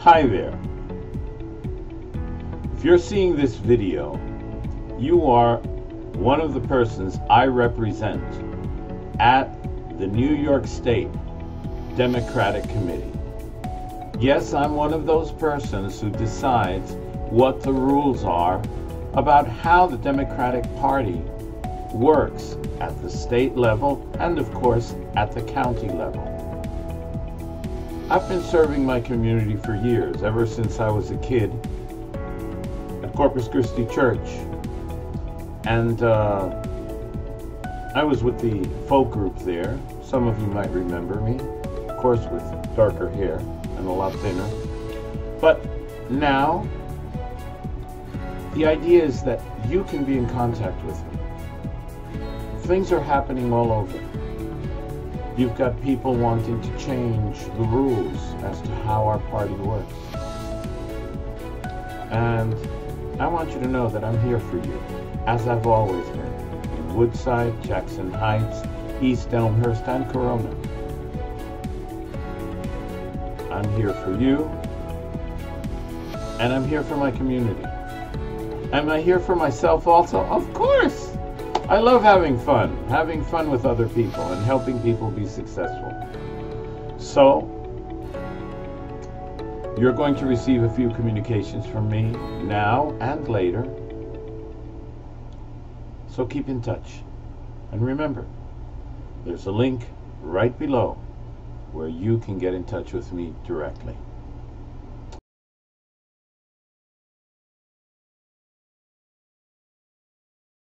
Hi there. If you're seeing this video, you are one of the persons I represent at the New York State Democratic Committee. Yes, I'm one of those persons who decides what the rules are about how the Democratic Party works at the state level and, of course, at the county level. I've been serving my community for years, ever since I was a kid at Corpus Christi Church. And uh, I was with the folk group there. Some of you might remember me, of course, with darker hair and a lot thinner. But now, the idea is that you can be in contact with me. Things are happening all over. You've got people wanting to change the rules as to how our party works. And I want you to know that I'm here for you, as I've always been, in Woodside, Jackson Heights, East Elmhurst, and Corona. I'm here for you, and I'm here for my community. Am I here for myself also? Of course! I love having fun, having fun with other people, and helping people be successful. So, you're going to receive a few communications from me now and later. So keep in touch. And remember, there's a link right below where you can get in touch with me directly.